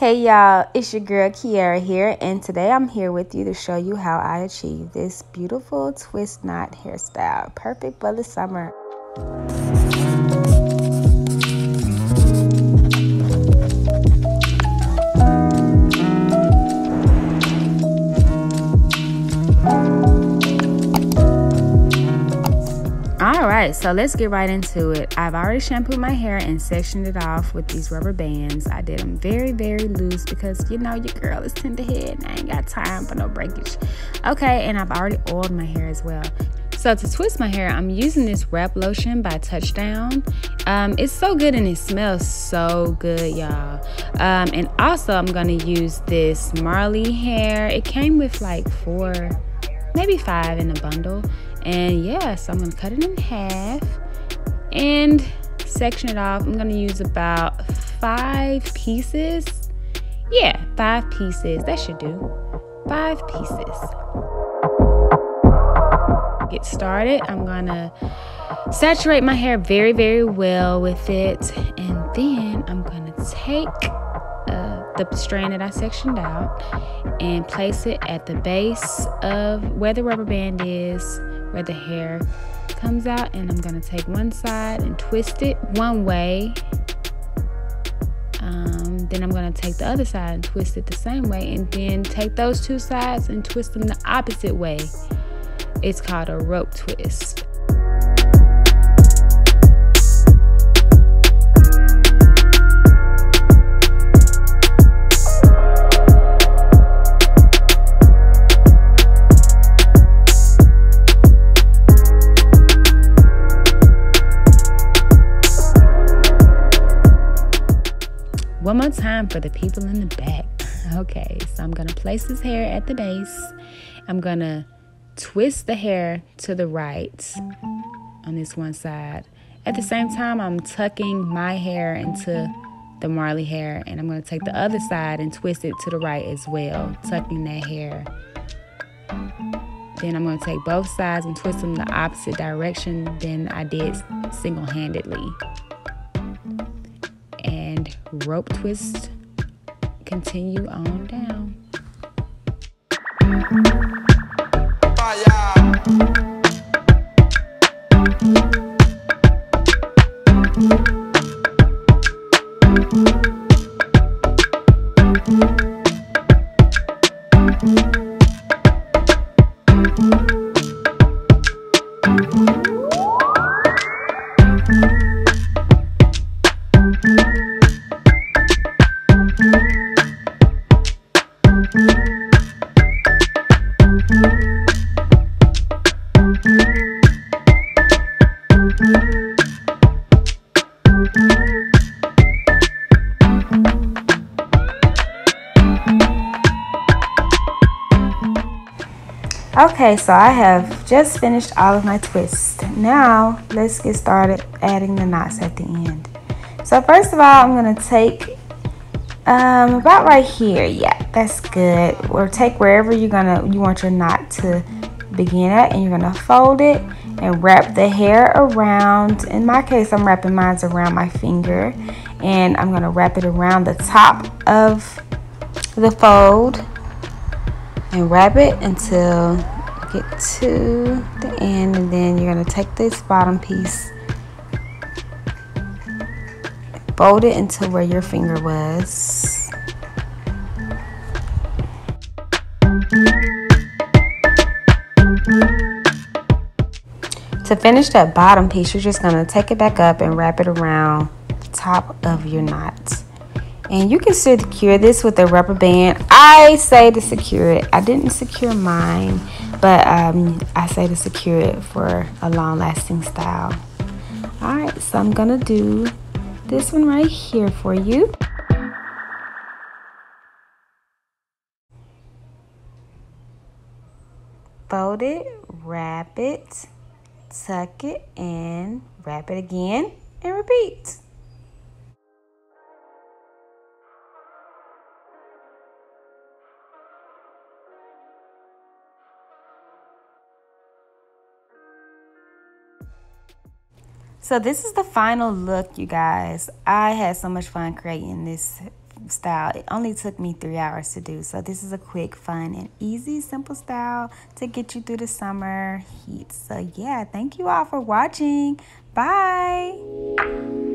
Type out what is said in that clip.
Hey y'all, it's your girl Kiara here, and today I'm here with you to show you how I achieve this beautiful twist knot hairstyle. Perfect for the summer. All right, so let's get right into it. I've already shampooed my hair and sectioned it off with these rubber bands. I did them very, very loose because you know your girl is tender head and I ain't got time for no breakage. Okay, and I've already oiled my hair as well. So to twist my hair, I'm using this wrap lotion by Touchdown. Um, it's so good and it smells so good, y'all. Um, and also, I'm gonna use this Marley hair. It came with like four, maybe five in a bundle. And yeah, so I'm gonna cut it in half and section it off. I'm gonna use about five pieces. Yeah, five pieces. That should do. Five pieces. Get started. I'm gonna saturate my hair very, very well with it. And then I'm gonna take uh, the strand that I sectioned out and place it at the base of where the rubber band is where the hair comes out and I'm gonna take one side and twist it one way. Um, then I'm gonna take the other side and twist it the same way and then take those two sides and twist them the opposite way. It's called a rope twist Time for the people in the back. Okay, so I'm gonna place this hair at the base. I'm gonna twist the hair to the right on this one side. At the same time, I'm tucking my hair into the Marley hair, and I'm gonna take the other side and twist it to the right as well, tucking that hair. Then I'm gonna take both sides and twist them the opposite direction than I did single handedly rope twist, continue on down. Okay, so I have just finished all of my twists. Now, let's get started adding the knots at the end. So first of all, I'm gonna take um, about right here. Yeah, that's good. Or take wherever you're gonna you want your knot to begin at, and you're gonna fold it and wrap the hair around. In my case, I'm wrapping mine around my finger, and I'm gonna wrap it around the top of the fold and wrap it until get to the end and then you're going to take this bottom piece fold it into where your finger was. To finish that bottom piece you're just going to take it back up and wrap it around the top of your knot and you can secure this with a rubber band I say to secure it I didn't secure mine but um, I say to secure it for a long lasting style. All right, so I'm gonna do this one right here for you. Fold it, wrap it, tuck it, and wrap it again, and repeat. So this is the final look, you guys. I had so much fun creating this style. It only took me three hours to do. So this is a quick, fun, and easy, simple style to get you through the summer heat. So yeah, thank you all for watching. Bye.